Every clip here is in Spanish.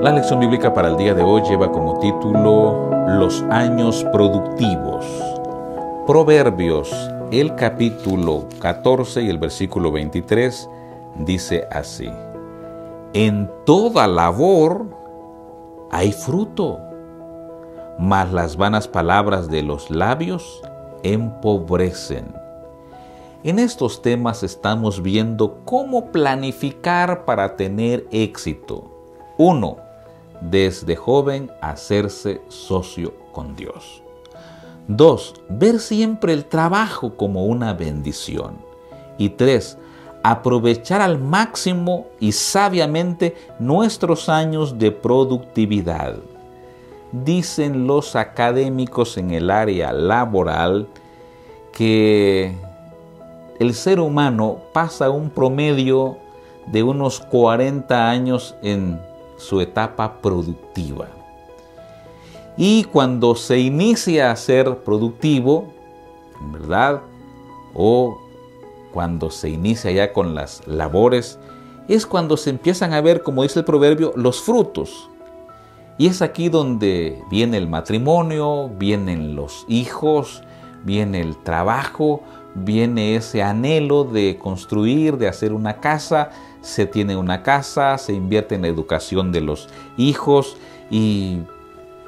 La lección bíblica para el día de hoy lleva como título Los años productivos. Proverbios, el capítulo 14 y el versículo 23 dice así. En toda labor hay fruto, mas las vanas palabras de los labios empobrecen. En estos temas estamos viendo cómo planificar para tener éxito. 1. Desde joven hacerse socio con Dios. 2. Ver siempre el trabajo como una bendición. Y 3. Aprovechar al máximo y sabiamente nuestros años de productividad. Dicen los académicos en el área laboral que el ser humano pasa un promedio de unos 40 años en su etapa productiva. Y cuando se inicia a ser productivo, ¿verdad? O cuando se inicia ya con las labores, es cuando se empiezan a ver, como dice el proverbio, los frutos. Y es aquí donde viene el matrimonio, vienen los hijos, viene el trabajo, viene ese anhelo de construir, de hacer una casa, se tiene una casa, se invierte en la educación de los hijos y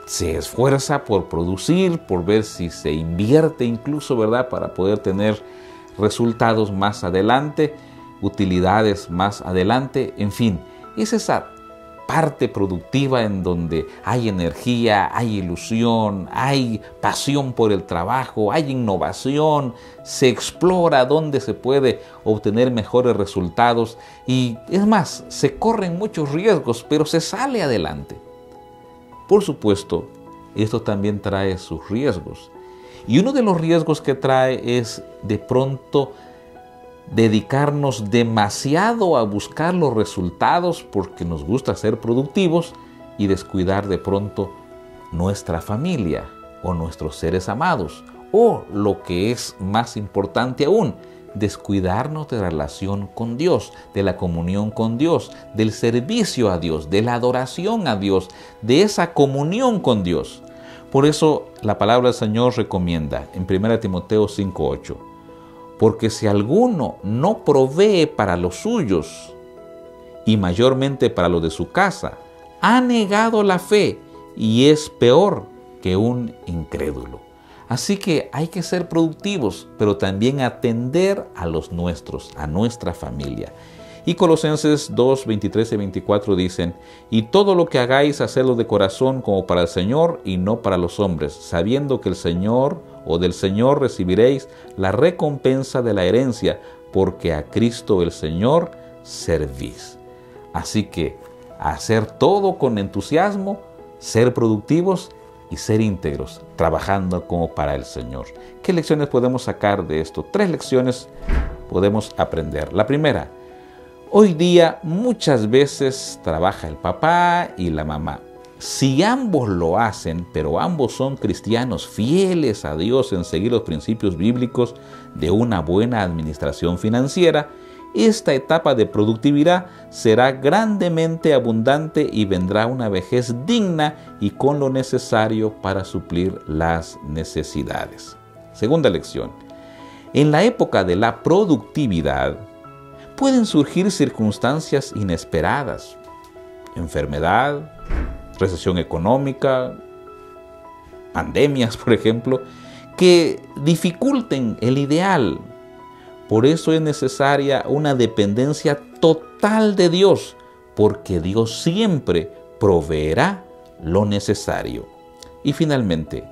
se esfuerza por producir, por ver si se invierte incluso, ¿verdad? Para poder tener resultados más adelante, utilidades más adelante, en fin, es esa parte productiva en donde hay energía, hay ilusión, hay pasión por el trabajo, hay innovación, se explora dónde se puede obtener mejores resultados y es más, se corren muchos riesgos, pero se sale adelante. Por supuesto, esto también trae sus riesgos. Y uno de los riesgos que trae es de pronto dedicarnos demasiado a buscar los resultados porque nos gusta ser productivos y descuidar de pronto nuestra familia o nuestros seres amados. O lo que es más importante aún, descuidarnos de la relación con Dios, de la comunión con Dios, del servicio a Dios, de la adoración a Dios, de esa comunión con Dios. Por eso la palabra del Señor recomienda en 1 Timoteo 5:8 porque si alguno no provee para los suyos, y mayormente para los de su casa, ha negado la fe y es peor que un incrédulo. Así que hay que ser productivos, pero también atender a los nuestros, a nuestra familia. Y Colosenses 2, 23 y 24 dicen, y todo lo que hagáis, hacedlo de corazón como para el Señor y no para los hombres, sabiendo que el Señor o del Señor recibiréis la recompensa de la herencia, porque a Cristo el Señor servís. Así que hacer todo con entusiasmo, ser productivos y ser íntegros, trabajando como para el Señor. ¿Qué lecciones podemos sacar de esto? Tres lecciones podemos aprender. La primera, hoy día muchas veces trabaja el papá y la mamá si ambos lo hacen, pero ambos son cristianos fieles a Dios en seguir los principios bíblicos de una buena administración financiera, esta etapa de productividad será grandemente abundante y vendrá una vejez digna y con lo necesario para suplir las necesidades. Segunda lección. En la época de la productividad pueden surgir circunstancias inesperadas, enfermedad, recesión económica, pandemias, por ejemplo, que dificulten el ideal. Por eso es necesaria una dependencia total de Dios, porque Dios siempre proveerá lo necesario. Y finalmente,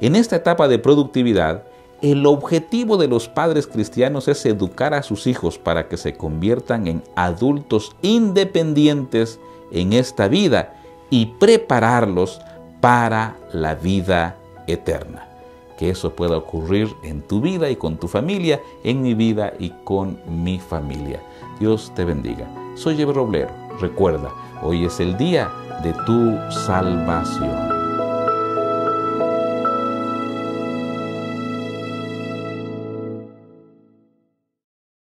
en esta etapa de productividad, el objetivo de los padres cristianos es educar a sus hijos para que se conviertan en adultos independientes en esta vida y prepararlos para la vida eterna. Que eso pueda ocurrir en tu vida y con tu familia, en mi vida y con mi familia. Dios te bendiga. Soy Eber Roblero. Recuerda, hoy es el día de tu salvación.